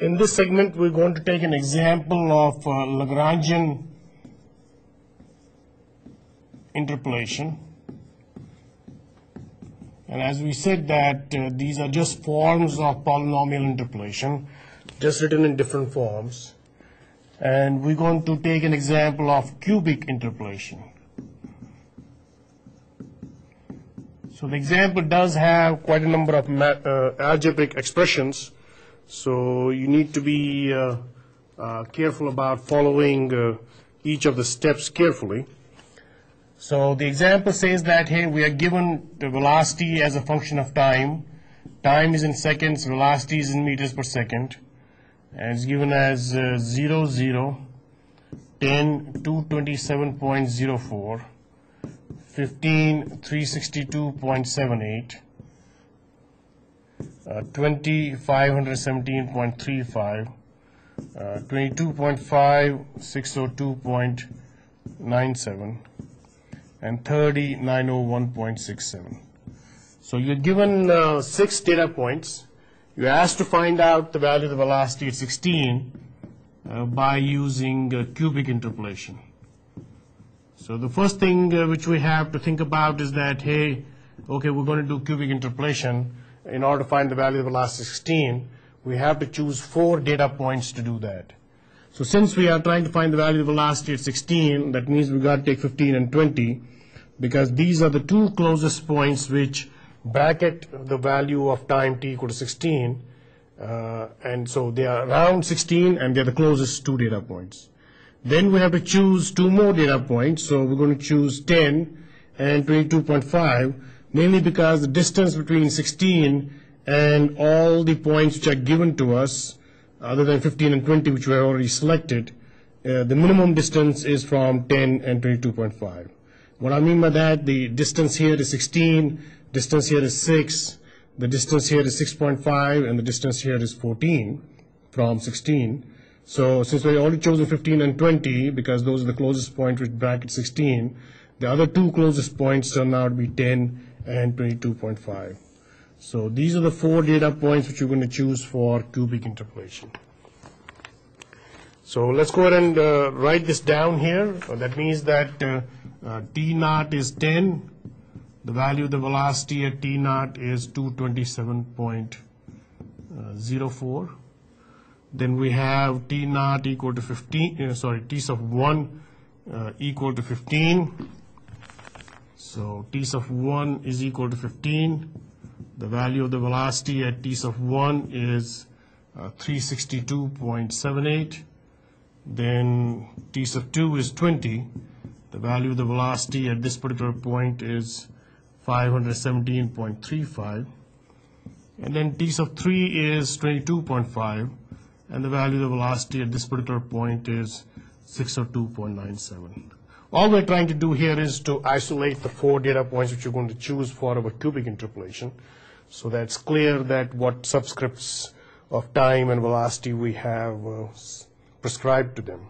In this segment, we're going to take an example of uh, Lagrangian interpolation. And as we said that uh, these are just forms of polynomial interpolation, just written in different forms. And we're going to take an example of cubic interpolation. So the example does have quite a number of uh, algebraic expressions. So you need to be uh, uh, careful about following uh, each of the steps carefully. So the example says that here we are given the velocity as a function of time. Time is in seconds, velocity is in meters per second. And it's given as uh, 0, 0, 10, 227.04, 15, 362.78, uh, 20, 517.35, uh, 22.5, 602.97, and 30, 901.67. So you're given uh, six data points. You're asked to find out the value of the velocity at 16 uh, by using uh, cubic interpolation. So the first thing uh, which we have to think about is that, hey, okay, we're going to do cubic interpolation. In order to find the value of the velocity 16, we have to choose four data points to do that. So since we are trying to find the value of the velocity at 16, that means we've got to take 15 and 20, because these are the two closest points which bracket the value of time t equal to 16, uh, and so they are around 16 and they're the closest two data points. Then we have to choose two more data points, so we're going to choose 10 and 22.5, mainly because the distance between 16 and all the points which are given to us, other than 15 and 20 which we have already selected, uh, the minimum distance is from 10 and 22.5. What I mean by that, the distance here is 16, distance here is 6, the distance here is 6.5, and the distance here is 14 from 16. So since we already chosen 15 and 20, because those are the closest points with bracket 16, the other two closest points turn out to be 10 and 22.5. So these are the four data points which you're going to choose for cubic interpolation. So let's go ahead and uh, write this down here. Uh, that means that uh, uh, T naught is 10. The value of the velocity at T naught is 227.04. Then we have T naught equal to 15, uh, sorry, T sub 1 uh, equal to 15. So T sub 1 is equal to 15. The value of the velocity at T sub 1 is uh, 362.78. Then T sub 2 is 20. The value of the velocity at this particular point is 517.35. And then T sub 3 is 22.5 and the value of the velocity at this particular point is 602.97. All we're trying to do here is to isolate the four data points which you're going to choose for our cubic interpolation so that's clear that what subscripts of time and velocity we have uh, prescribed to them.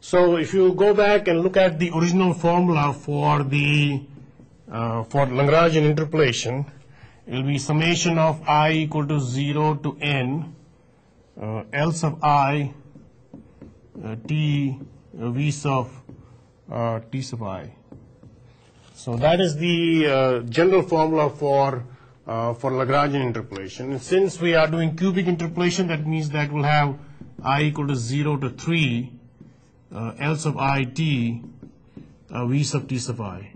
So if you go back and look at the original formula for the uh, for Lagrangian interpolation, it will be summation of i equal to 0 to n uh, L sub i uh, t v sub uh, t sub i. So that is the uh, general formula for uh, for Lagrangian interpolation. And since we are doing cubic interpolation, that means that we'll have i equal to 0 to 3 uh, L sub i t uh, v sub t sub i.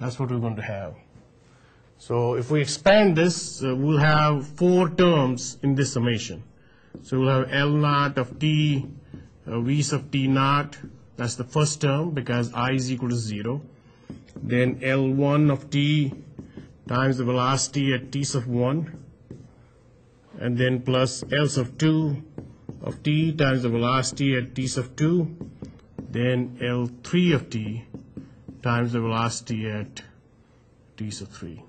That's what we're going to have. So if we expand this, uh, we'll have four terms in this summation. So we'll have L naught of t, uh, v sub t naught, that's the first term because i is equal to 0. Then L1 of t times the velocity at t sub 1, and then plus L sub 2 of t times the velocity at t sub 2, then L3 of t times the velocity at t sub 3.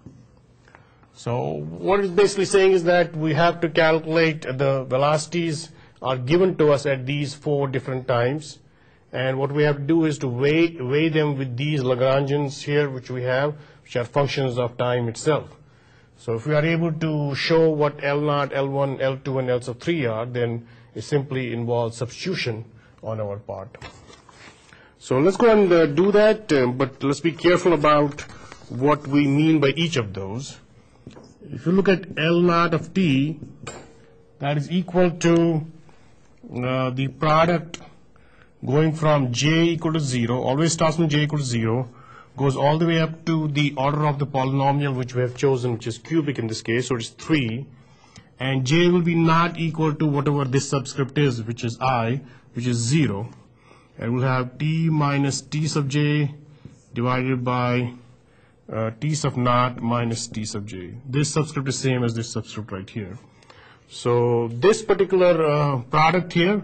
So what it's basically saying is that we have to calculate the velocities are given to us at these four different times. And what we have to do is to weigh, weigh them with these Lagrangians here, which we have, which are functions of time itself. So if we are able to show what L naught, L1, L2, and L sub 3 are, then it simply involves substitution on our part. So let's go and uh, do that, uh, but let's be careful about what we mean by each of those. If you look at L naught of t, that is equal to uh, the product going from j equal to 0, always starts from j equal to 0, goes all the way up to the order of the polynomial which we have chosen, which is cubic in this case, so it's 3, and j will be not equal to whatever this subscript is, which is i, which is 0, and we'll have t minus t sub j divided by uh, t sub naught minus t sub j. This subscript is same as this subscript right here. So this particular uh, product here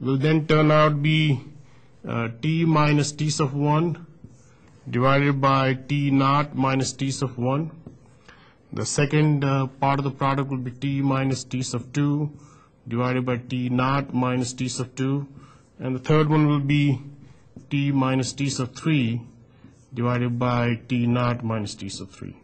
will then turn out be uh, t minus t sub 1 divided by t naught minus t sub 1. The second uh, part of the product will be t minus t sub 2 divided by t naught minus t sub 2. And the third one will be t minus t sub 3 divided by t naught minus t sub 3.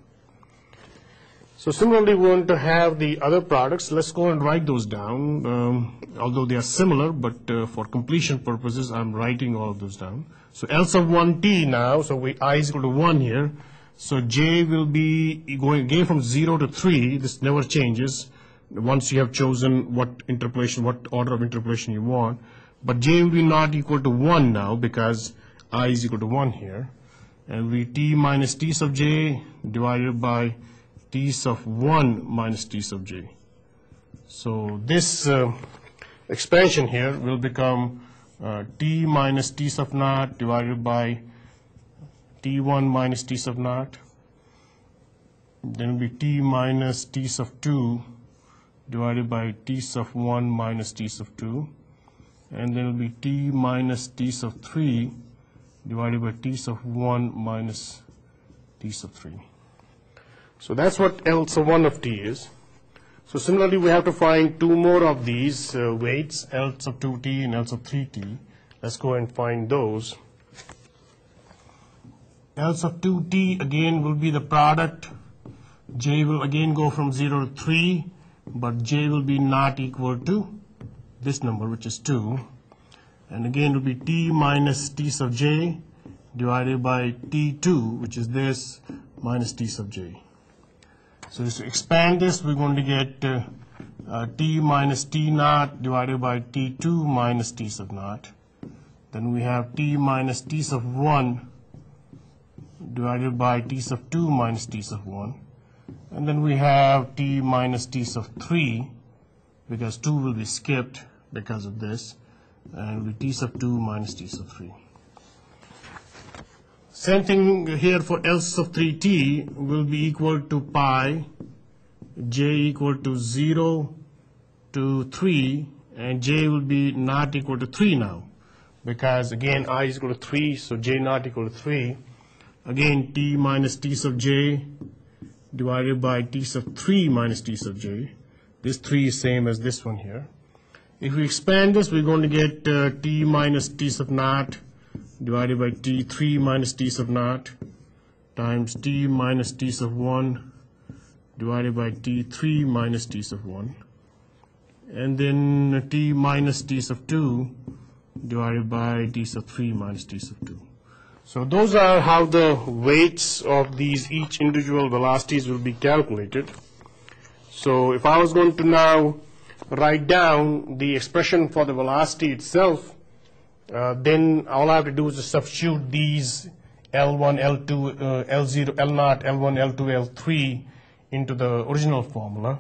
So similarly, we want to have the other products. Let's go and write those down. Um, although they are similar, but uh, for completion purposes, I'm writing all of those down. So L sub 1t now, so we i is equal to 1 here. So j will be going again from 0 to 3. This never changes once you have chosen what interpolation, what order of interpolation you want. But j will be not equal to 1 now because i is equal to 1 here. And we t minus t sub j divided by t sub 1 minus t sub j. So this uh, expansion here will become uh, t minus t sub naught divided by t1 minus t sub naught. Then it will be t minus t sub 2 divided by t sub 1 minus t sub 2. And then it will be t minus t sub 3 divided by t sub 1 minus t sub 3. So that's what L sub 1 of t is. So similarly, we have to find two more of these uh, weights, L sub 2t and L sub 3t. Let's go and find those. L sub 2t again will be the product. j will again go from 0 to 3, but j will be not equal to this number, which is 2. And again, it will be t minus t sub j divided by t2, which is this, minus t sub j. So just to expand this, we're going to get uh, uh, t minus t naught divided by t2 minus t sub naught. Then we have t minus t sub 1 divided by t sub 2 minus t sub 1. And then we have t minus t sub 3 because 2 will be skipped because of this. And we t sub 2 minus t sub 3. Same thing here for L sub 3t will be equal to pi j equal to 0 to 3 and j will be not equal to 3 now. Because again i is equal to 3 so j not equal to 3 again t minus t sub j divided by t sub 3 minus t sub j. This 3 is same as this one here. If we expand this we're going to get uh, t minus t sub naught divided by t3 minus t sub naught times t minus t sub 1 divided by t3 minus t sub 1 and then t minus t sub 2 divided by t sub 3 minus t sub 2. So those are how the weights of these each individual velocities will be calculated. So if I was going to now write down the expression for the velocity itself, uh, then all I have to do is to substitute these L1, L2, uh, L0, L0, L1, L2, L3 into the original formula.